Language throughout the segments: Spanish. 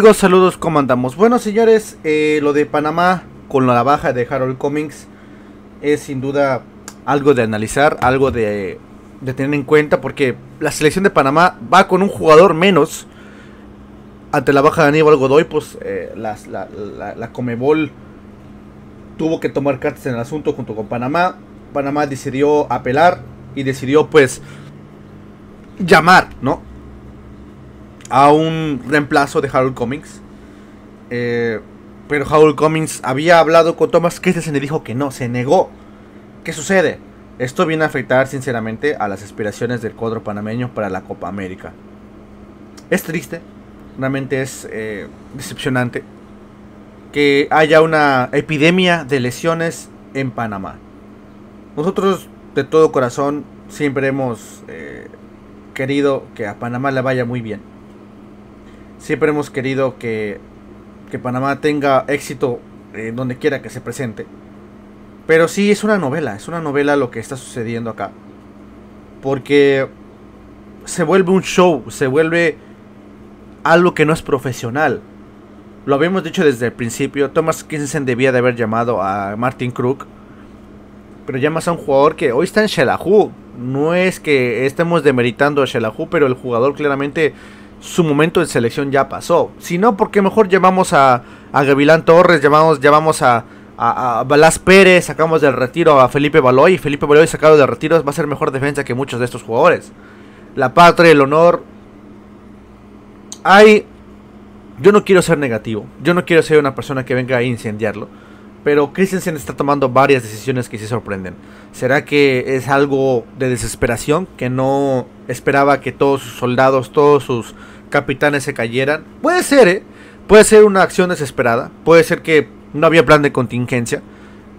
Saludos, ¿cómo andamos? Bueno, señores, eh, lo de Panamá con la baja de Harold Cummings es sin duda algo de analizar, algo de, tener en cuenta, porque la selección de Panamá va con un jugador menos ante la baja de Aníbal Godoy, pues eh, la, la, Comebol tuvo que tomar cartas en el asunto junto con Panamá. Panamá decidió apelar y decidió pues llamar, ¿no? A un reemplazo de Harold Cummings. Eh, pero Harold Cummings había hablado con Thomas Christensen y dijo que no, se negó. ¿Qué sucede? Esto viene a afectar sinceramente a las aspiraciones del cuadro panameño para la Copa América. Es triste, realmente es eh, decepcionante que haya una epidemia de lesiones en Panamá. Nosotros de todo corazón siempre hemos eh, querido que a Panamá le vaya muy bien. Siempre hemos querido que, que Panamá tenga éxito en donde quiera que se presente. Pero sí, es una novela, es una novela lo que está sucediendo acá. Porque se vuelve un show, se vuelve algo que no es profesional. Lo habíamos dicho desde el principio, Thomas Kinsen debía de haber llamado a Martin Crook. Pero llamas a un jugador que hoy está en Shelahu. No es que estemos demeritando a Shelahu, pero el jugador claramente su momento de selección ya pasó. Si no, porque mejor llamamos a, a Gavilán Torres, llamamos, llamamos a, a, Balás Pérez, sacamos del retiro a Felipe Baloy. Felipe Baloy sacado del retiro va a ser mejor defensa que muchos de estos jugadores. La patria, el honor. Hay. Yo no quiero ser negativo. Yo no quiero ser una persona que venga a incendiarlo. Pero Christensen está tomando varias decisiones que se sorprenden. ¿Será que es algo de desesperación? Que no esperaba que todos sus soldados, todos sus capitanes se cayeran. Puede ser, ¿eh? Puede ser una acción desesperada. Puede ser que no había plan de contingencia.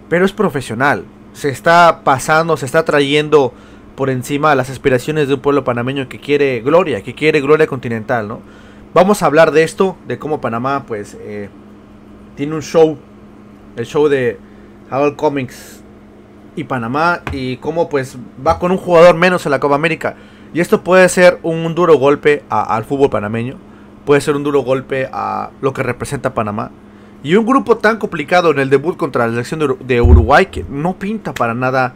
Pero es profesional. Se está pasando, se está trayendo por encima las aspiraciones de un pueblo panameño que quiere gloria, que quiere gloria continental, ¿no? Vamos a hablar de esto, de cómo Panamá, pues, eh, tiene un show el show de Harold Comics y Panamá y cómo pues va con un jugador menos en la Copa América. Y esto puede ser un, duro golpe al fútbol panameño, puede ser un duro golpe a lo que representa Panamá. Y un grupo tan complicado en el debut contra la selección de, Uruguay que no pinta para nada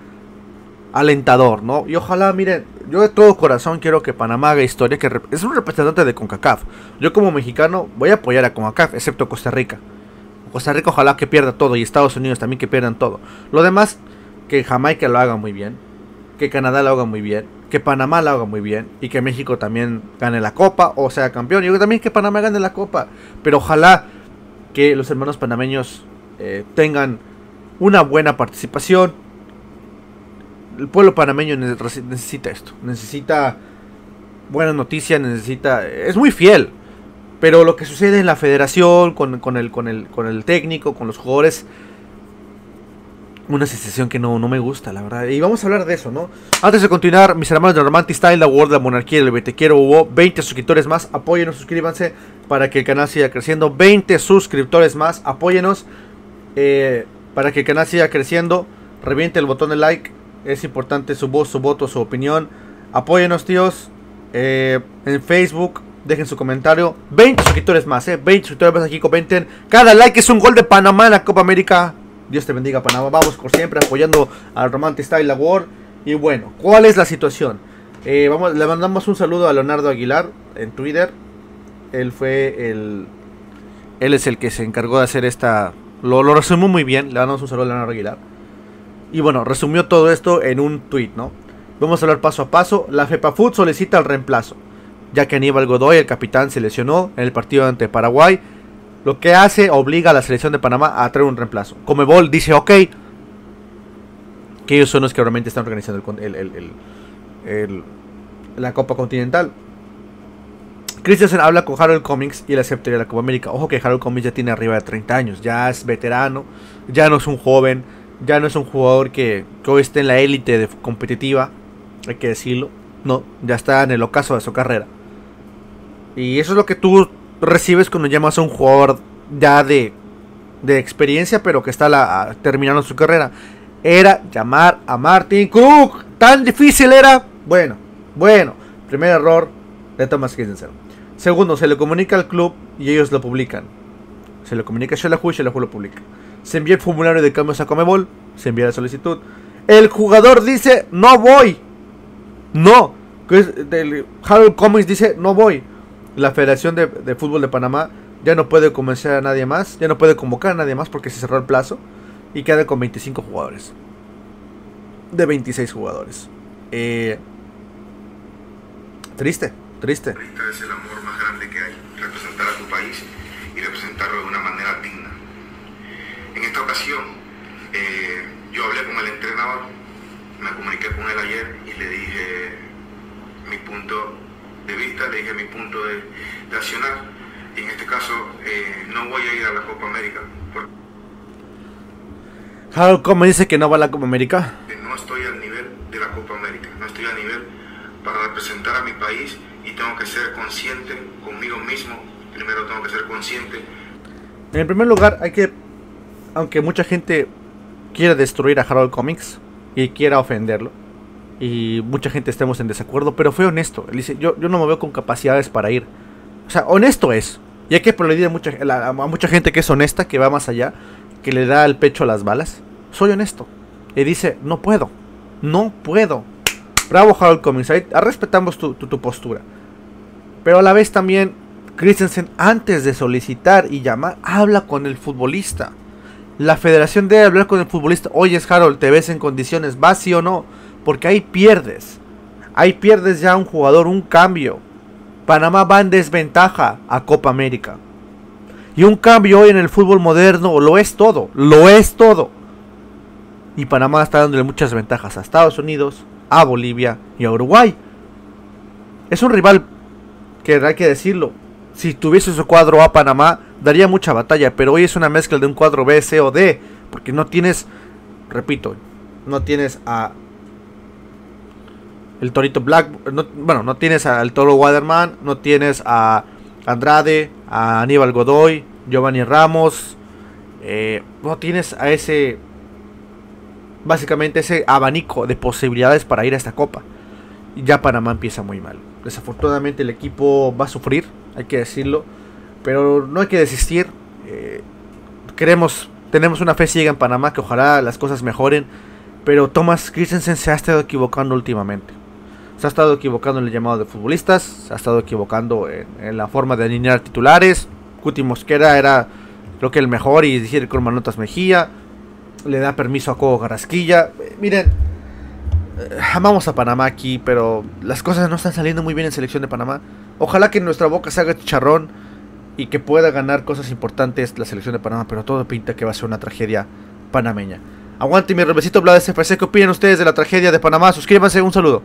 alentador, ¿no? Y ojalá, miren, yo de todo corazón quiero que Panamá haga historia, que es un representante de CONCACAF. Yo como mexicano voy a apoyar a CONCACAF, excepto Costa Rica. Costa Rica ojalá que pierda todo y Estados Unidos también que pierdan todo. Lo demás, que Jamaica lo haga muy bien, que Canadá lo haga muy bien, que Panamá lo haga muy bien y que México también gane la copa o sea campeón. Yo también que Panamá gane la copa, pero ojalá que los hermanos panameños eh, tengan una buena participación. El pueblo panameño necesita esto, necesita buena noticia, necesita... Es muy fiel, pero lo que sucede en la federación, con, el, con, el, con el técnico, con los jugadores, una sensación que no, no me gusta, la verdad. Y vamos a hablar de eso, ¿no? Antes de continuar, mis hermanos de Romantic Style, la World, la Monarquía, el Te Quiero, hubo 20 suscriptores más. Apóyenos, suscríbanse para que el canal siga creciendo. 20 suscriptores más, apóyenos eh, para que el canal siga creciendo. Reviente el botón de like, es importante su voz, su voto, su opinión. Apóyenos, tíos. Eh, en Facebook, Dejen su comentario. 20 suscriptores más, ¿eh? 20 suscriptores más aquí, comenten. Cada like es un gol de Panamá en la Copa América. Dios te bendiga, Panamá. Vamos por siempre apoyando al Romantic Style Award. Y bueno, ¿cuál es la situación? Eh, vamos, le mandamos un saludo a Leonardo Aguilar en Twitter. Él fue el. Él es el que se encargó de hacer esta. Lo, lo resumió muy bien. Le mandamos un saludo a Leonardo Aguilar. Y bueno, resumió todo esto en un tweet, ¿no? Vamos a hablar paso a paso. La FEPAFUT solicita el reemplazo ya que Aníbal Godoy, el capitán, se lesionó en el partido ante Paraguay. Lo que hace obliga a la selección de Panamá a traer un reemplazo. Comebol dice ok, que ellos son los que realmente están organizando el, la Copa Continental. Christensen habla con Harold Cummings y él aceptaría la Copa América. Ojo que Harold Cummings ya tiene arriba de 30 años, ya es veterano, ya no es un joven, ya no es un jugador que, que hoy esté en la élite competitiva, hay que decirlo. No, ya está en el ocaso de su carrera. Y eso es lo que tú recibes cuando llamas a un jugador ya de, de experiencia, pero que está la, terminando su carrera. Era llamar a Martin Cook. Tan difícil era. Bueno, bueno. Primer error de Thomas Christensen. Segundo, se le comunica al club y ellos lo publican. Se le comunica a Shelahu y Shelahu lo publica. Se envía el formulario de cambios a Comebol, se envía la solicitud. El jugador dice, no voy. No. Harold Cummings dice, no voy. La Federación de, de Fútbol de Panamá ya no puede convencer a nadie más, ya no puede convocar a nadie más porque se cerró el plazo y queda con 25 jugadores. De 26 jugadores. Eh, triste, triste. Es el amor más grande que hay, representar a tu país y representarlo de una manera digna. En esta ocasión, eh, yo hablé con el entrenador, me comuniqué con él ayer y le dije mi punto de vista, le dije mi punto de, de accionar. Y en este caso, eh, no voy a ir a la Copa América. ¿Cómo dice que no va a la Copa América? No estoy al nivel de la Copa América, no estoy a nivel para representar a mi país y tengo que ser consciente conmigo mismo. Primero tengo que ser consciente. En el primer lugar, hay que, aunque mucha gente quiera destruir a Harold Comics y quiera ofenderlo, y mucha gente estemos en desacuerdo, pero fue honesto. Él dice, yo, yo no me veo con capacidades para ir. O sea, honesto es. Y hay que aplaudir a mucha, a mucha gente que es honesta, que va más allá, que le da el pecho a las balas. Soy honesto. Y dice, no puedo. No puedo. Bravo Harold Cummings. respetamos tu, tu, postura. Pero a la vez también Christensen antes de solicitar y llamar, habla con el futbolista. La federación debe hablar con el futbolista. Oye, Harold, ¿te ves en condiciones? ¿Vas sí o no? Porque ahí pierdes. Ahí pierdes ya un jugador, un cambio. Panamá va en desventaja a Copa América. Y un cambio hoy en el fútbol moderno lo es todo. Lo es todo. Y Panamá está dándole muchas ventajas a Estados Unidos, a Bolivia y a Uruguay. Es un rival que hay que decirlo. Si tuviese su cuadro A Panamá, daría mucha batalla. Pero hoy es una mezcla de un cuadro B, C o D. Porque no tienes, repito, no tienes a el Torito Black. bueno, no tienes al Toro Waterman, no tienes a Andrade, a Aníbal Godoy, Giovanni Ramos. Eh, no tienes a ese. Básicamente ese abanico de posibilidades para ir a esta copa. Y ya Panamá empieza muy mal. Desafortunadamente el equipo va a sufrir, hay que decirlo. Pero no hay que desistir. Eh, queremos, tenemos una fe ciega en Panamá que ojalá las cosas mejoren. Pero Thomas Christensen se ha estado equivocando últimamente. Se ha estado equivocando en el llamado de futbolistas, se ha estado equivocando en, la forma de alinear titulares. Cuti Mosquera era creo que el mejor y decir con Manotas Mejía. Le da permiso a Cobo Garrasquilla. Eh, miren, eh, amamos a Panamá aquí, pero las cosas no están saliendo muy bien en selección de Panamá. Ojalá que nuestra boca se haga chicharrón y que pueda ganar cosas importantes la selección de Panamá, pero todo pinta que va a ser una tragedia panameña. Aguante mi revesito Blades FC, ¿qué opinan ustedes de la tragedia de Panamá? Suscríbanse, un saludo.